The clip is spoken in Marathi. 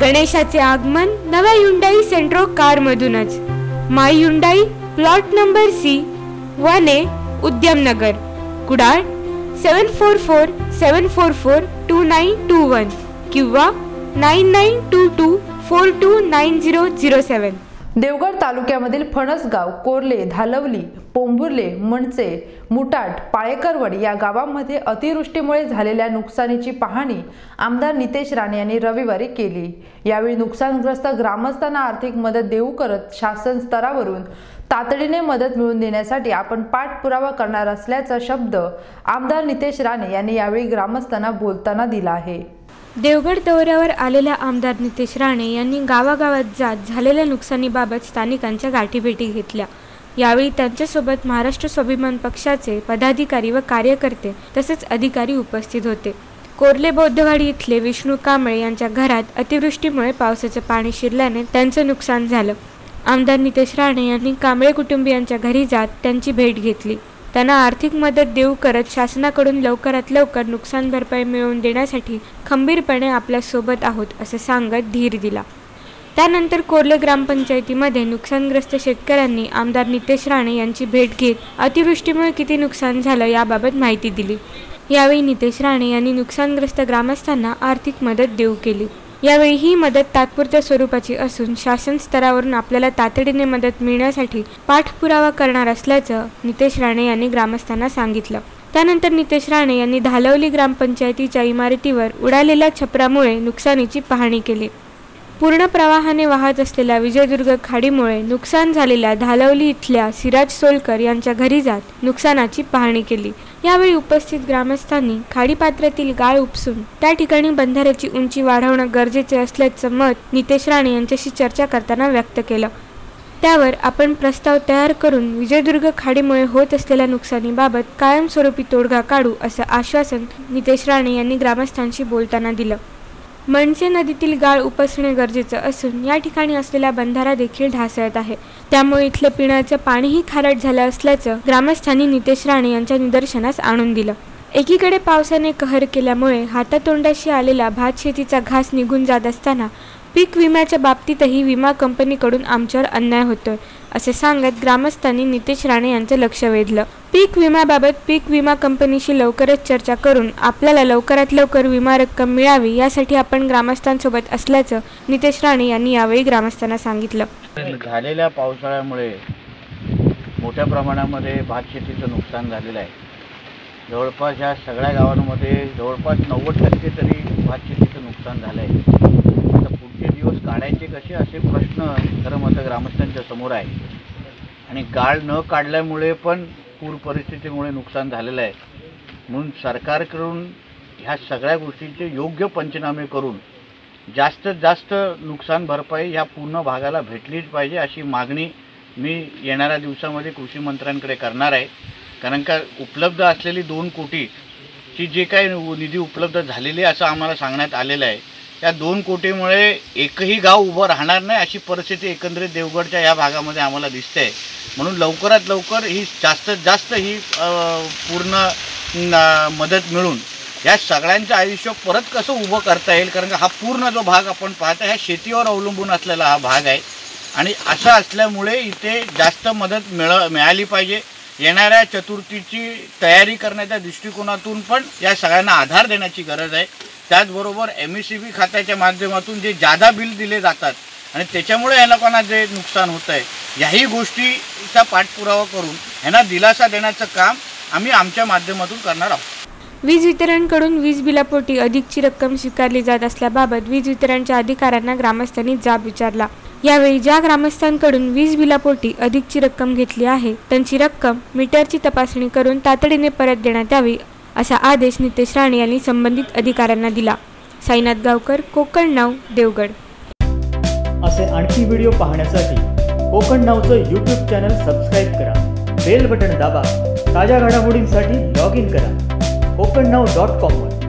गणेशाचे आगमन नव्या Hyundai Santro कारमधूनच. My Hyundai plot number C one A Udyamnagar. Kudal seven four four seven four four two nine two one किंवा nine nine two two four two nine zero zero seven Devgad तालुक्यामधील Phansgaon Korle Dhalvali Pombhurle Manche Mutat Palekarwad या गावांमध्ये अतिवृष्टीमुळे झालेल्या नुकसानीची पाहणी आमदार नितेश राणे यांनी रविवारी केली. यावेळी नुकसानग्रस्त ग्रामस्थांना आर्थिक मदत देऊ करत शासन स्तरावरून तातडीने मदत मिळवून देण्यासाठी आपण पाठपुरावा करणार असल्याचा शब्द आमदार नितेश राणे यांनी यावेळी ग्रामस्थांना बोलताना दिला आहे. देवगड दौऱ्यावर आलेल्या आमदार नितेश राणे यांनी गावागावात जात झालेल्या नुकसानीबाबत स्थानिकांच्या गाठीभेटी घेतल्या. यावेळी त्यांच्यासोबत महाराष्ट्र स्वाभिमान पक्षाचे पदाधिकारी व कार्यकर्ते तसेच अधिकारी उपस्थित होते. कोर्ले बौद्धवाडी इथले विष्णू कांबळे यांच्या घरात अतिवृष्टीमुळे पावसाचे पाणी शिरल्याने त्यांचं नुकसान झालं. आमदार नितेश राणे यांनी कांबळे कुटुंबियांच्या घरी जात त्यांची भेट घेतली. त्यांना आर्थिक मदत देऊ करत शासनाकडून लवकरात लवकर नुकसान भरपाई मिळवून देण्यासाठी खंबीरपणे आपल्यासोबत आहोत असं सांगत धीर दिला. त्यानंतर कोर्ले ग्रामपंचायतीमध्ये नुकसानग्रस्त शेतकऱ्यांनी आमदार नितेश राणे यांची भेट घेत अतिवृष्टीमुळे किती नुकसान झालं याबाबत माहिती दिली. यावेळी नितेश राणे यांनी नुकसानग्रस्त ग्रामस्थांना आर्थिक मदत देऊ केली. यावेळी ही मदत तात्पुरत्या स्वरूपाची असून शासन स्तरावरून आपल्याला तातडीने मदत मिळण्यासाठी पाठपुरावा करणार असल्याचं नितेश राणे यांनी ग्रामस्थांना सांगितलं. त्यानंतर नितेश राणे यांनी धालवली ग्रामपंचायतीच्या इमारतीवर उडालेल्या छपरामुळे नुकसानीची पाहणी केली. पूर्ण प्रवाहाने वाहत असलेल्या विजयदुर्ग खाडीमुळे नुकसान झालेल्या धालवली इथल्या सिराज सोलकर यांच्या घरी जात नुकसानाची पाहणी केली. यावेळी उपस्थित ग्रामस्थांनी खाडीपात्रातील गाळ उपसून त्या ठिकाणी बंधाऱ्याची उंची वाढवणं गरजेचे असल्याचं मत नितेश राणे यांच्याशी चर्चा करताना व्यक्त केलं. त्यावर आपण प्रस्ताव तयार करून विजयदुर्ग खाडीमुळे होत असलेल्या नुकसानीबाबत कायमस्वरूपी तोडगा काढू असं आश्वासन नितेश राणे यांनी ग्रामस्थांशी बोलताना दिलं. मनसे नदीतील गाळ उपसणे गरजेचं असून या ठिकाणी असलेला बंधारा देखील ढासळत आहे. त्यामुळे इथलं पिण्याचं पाणीही खारट झालं असल्याचं ग्रामस्थांनी नितेश राणे यांच्या निदर्शनास आणून दिलं. एकीकडे पावसाने कहर केल्यामुळे हातातोंडाशी आलेला भात शेतीचा घास निघून जात असताना पीक विम्याच्या बाबतीतही विमा कंपनीकडून आमच्यावर अन्याय होतोय. असे सांगत ग्रामस्थांनी नितेश राणे यांचं लक्ष वेधलं. पीक विम्याबाबत पीक विमा कंपनीशी लवकरच चर्चा करून आपल्याला लवकरात लवकर विमा रक्कम मिळावी यासाठी आपण ग्रामस्थांसोबत असल्याचं नितेश राणे यांनी यावेळी ग्रामस्थांना सांगितलं. झालेल्या पावसाळ्यामुळे मोठ्या प्रमाणामध्ये भात शेतीचं नुकसान झालेलं आहे. जवळपास ह्या सगळ्या गावांमध्ये जवळपास नव्वद टक्के तरी भात शेतीचं नुकसान झालं आहे. तसे असे प्रश्न खरं मतं ग्रामस्थांच्या समोर आहे आणि गाळ न काढल्यामुळे पण पूर परिस्थितीमुळे नुकसान झालेलं आहे. म्हणून सरकारकडून ह्या सगळ्या गोष्टींचे योग्य पंचनामे करून जास्तीत जास्त नुकसान भरपाई ह्या पूर्ण भागाला भेटलीच पाहिजे अशी मागणी मी येणाऱ्या दिवसामध्ये कृषी मंत्र्यांकडे करणार आहे. कारण का उपलब्ध असलेली दोन कोटीची जे काही निधी उपलब्ध झालेली आहे असं आम्हाला सांगण्यात आलेलं आहे. या दोन कोटीमुळे एकही गाव उभं राहणार नाही अशी परिस्थिती एकंदरीत देवगडच्या या भागामध्ये आम्हाला दिसते. आहे म्हणून लवकरात लवकर ही जास्तीत जास्त ही पूर्ण मदत मिळून या सगळ्यांचं आयुष्य परत कसं उभं करता येईल? कारण का हा पूर्ण जो भाग आपण पाहतो ह्या शेतीवर अवलंबून असलेला हा भाग आहे. आणि असं असल्यामुळे इथे जास्त मदत मिळ मिळाली पाहिजे. येणाऱ्या चतुर्थीची तयारी करण्याच्या दृष्टिकोनातून पण या सगळ्यांना आधार देण्याची गरज आहे. त्याचबरोबर एम एस सी बी खात्याच्या माध्यमातून जे जादा बिल दिले जातात आणि त्याच्यामुळे या लोकांना जे नुकसान होतं आहे याही गोष्टीचा पाठपुरावा करून यांना दिलासा देण्याचं काम आम्ही आमच्या माध्यमातून करणार आहोत. वीज वितरणकडून वीज बिलापोटी अधिकची रक्कम स्वीकारली जात असल्याबाबत वीज वितरणच्या अधिकाऱ्यांना ग्रामस्थांनी जाब विचारला. यावेळी ज्या ग्रामस्थांकडून वीज बिलापोटी अधिकची रक्कम घेतली आहे त्यांची रक्कम मीटरची तपासणी करून तातडीने परत देण्यात यावी असा आदेश नितेश राणे यांनी संबंधित अधिकाऱ्यांना दिला. साईनाथ गावकर कोकण नाव देवगड. असे आणखी व्हिडिओ पाहण्यासाठी कोकण नावचं यूट्यूब चॅनल सबस्क्राईब करा. बेल बटन दाबा. ताज्या घडामोडींसाठी लॉग इन करा. कोकण नाव डॉट कॉमवर